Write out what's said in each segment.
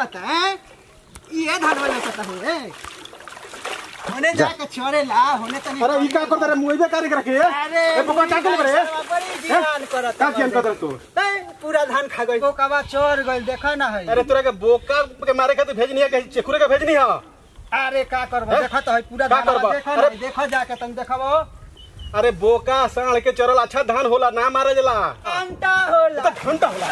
कहता है ये धान वाला कहता है होने जाके छोड़े ला होने तनी अरे ई का करता रे मुई बे रखे अरे ए पप्पा का करे रे बड़ी जियान करत का कियन करता तू? तै पूरा धान खा गई। बोकावा चोर गइल देखा ना है। अरे तोरा के बोका के मारे खातिर भेजनी है कहीं चेकुरे के भेजनी है? अरे का करबो? देखा तो है पूरा धान देखा अरे- ना जाके तुम देखबो। अरे बोका साढ़ के चरल अच्छा धान होला ना मारे जला। घंटा होला। तो घंटा होला।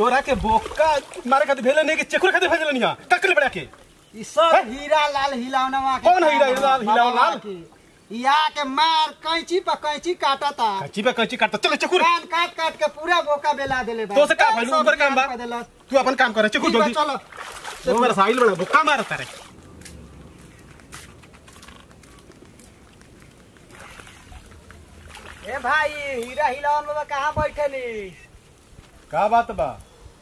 तोरा के बोका मारे खातिर भेजले नहीं कि चेकुरे खातिर भेजले नहीं है? ककल बड़ा के। ई सब हीरा लाल हिलावनवा के कौन हीरा लाल हिलावना? या के। मार कैंची पर कैंची काटता कच्ची पे कच्ची काटता चलो चेकुरे। कान काट काट के पूरा बोका बेला देले बा। तो से का भइल? ऊपर काम बा? तू अपन काम कर चेकुर जल्दी। चलो। तो मेरा साहिल बड़ा बोका मारता रे ए भाई हीरा हिलावन बाबा कहाँ बैठे नी का बात बा?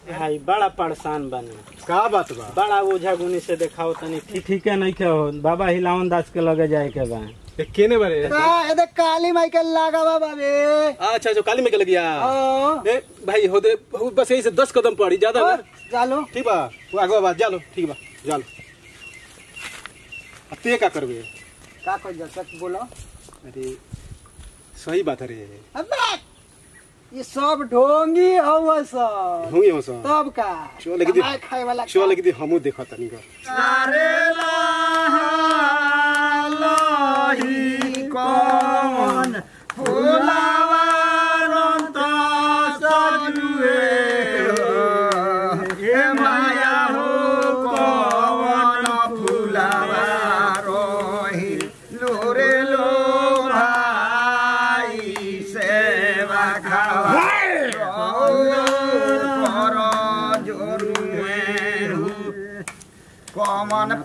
भाई बड़ा परेशान बने। का बात बा? बड़ा ओझा गुनी से देखाओ तनी। ठीक ठीक है नहीं के हो? बाबा हिलावन दास के लगे जाए के बा। ये केने बारे ए देख काली माई के लागा बाबा। बे अच्छा जो काली में के लग गया ए भाई हो दे बहुत बस यही से दस कदम पड़ी ज़्यादा ना। चालो ठीक बा वो आगे बात जालो ठीक बा जालो। अब ते का करबे? का कर जा सक बोलो। अरे सही बात है रे। अबे ये सब ढोंगी हवा सब होंगे हवा सब तब का? चो लगी दी- कमाए खाए वाला चो लगी थी हमू देखा तनी का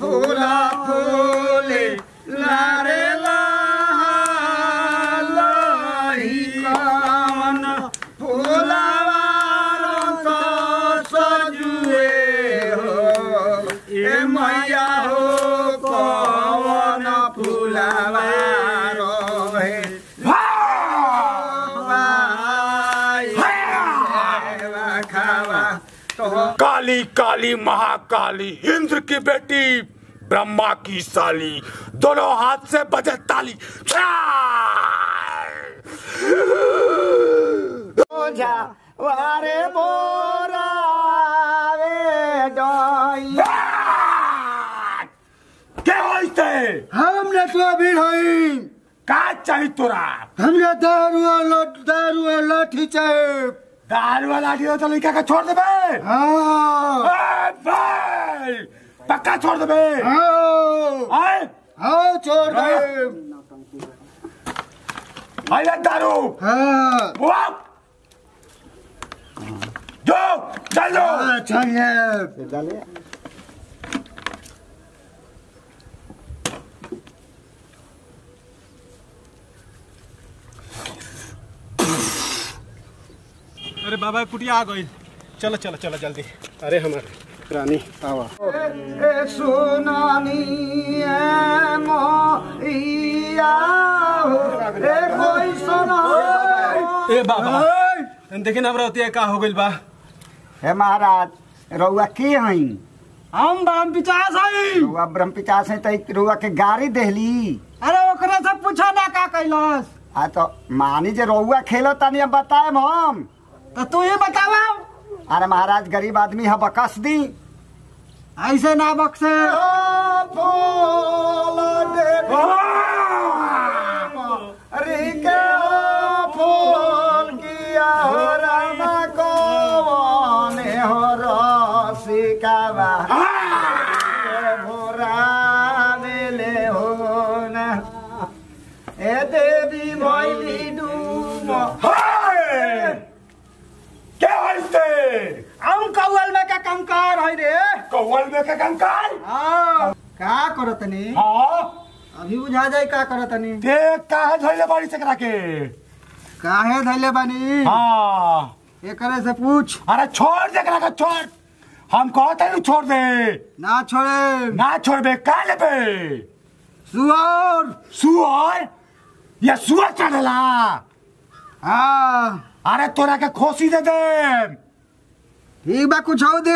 फुला फुले लारे लान फुला सजुए हो ए मैया हो कवन काली काली महाकाली इंद्र की बेटी ब्रह्मा की साली दोनों हाथ से बजे ताली। वारे बोरावे डोइया क्या होते हमने तो अभी का चाहिए तोरा? हमने दारू लट दारू लाठी चाहे। दाल वाला दियो तो लड़का का छोड़ दे बे ए भाई पक्का छोड़ दे बे आए। हाँ छोड़ दे। आए। दारू। हाँ। वाह जो चलो चाहिए। अरे बाबा कुटिया आ गई। चलो चलो चलो जल्दी। अरे हमारे रानी आवा ए सुनानी ए मोइया ए कोई ए बाबा देखिए ना हमरा होती का हो गइल बा। हे महाराज रउआ के हई? हम बम पिचास हई। रउआ ब्रह्म पिचास है त रउआ के गाड़ी देहली। अरे ओकरा से पूछो ना का कैलस आ तो मानी जे रउआ खेलो तनी अब बताएम हम। तो तू ही बतावा अरे महाराज गरीब आदमी है बकस दी। ऐसे ना बक्से। हो। हो। भोरा ले हो ना ए देवी भैली डूम क्या होते हम कौल कंकार है रे। कौवल में का कंकाल हाँ। का करत नी हाँ। अभी बुझा जाए का करत नी देख काहे धइले बाड़ी चकरा के? काहे धैले बानी? हाँ। एकरे से पूछ। अरे छोड़ दे करा का छोड़। हम कहते हैं छोड़ दे। ना छोड़े। ना छोड़बे का लेबे? सुअर। सुअर? या सुअर चढ़ला? हाँ। अरे तोरा के खोसी दे दे। ठीक बा कुछ हो दे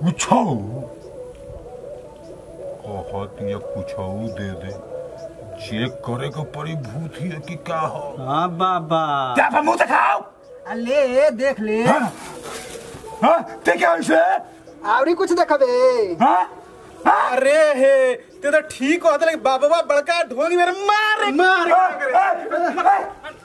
पूछो कहत ये पूछो दे दे चेक करे को पड़ी भूत ही है कि क्या हो हाँ बाबा क्या पर मुँह दिखाओ आ, ले देख ले हाँ हाँ ते क्या इसे आवरी कुछ देखबे हाँ हाँ अरे हे ते तो ठीक होता लेकिन बाबा बड़का ढोंगी मेरे मार मार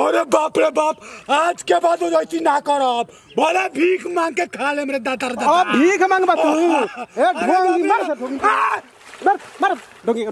अरे बाप रे बाप आज के बाद वो ऐसी ना करो आप। बोला भीख मांग के खा ले मेरे दादा अब भीख मांग बा तू। ए ढोंगी मार से ढोंगी मार मार। ढोंगी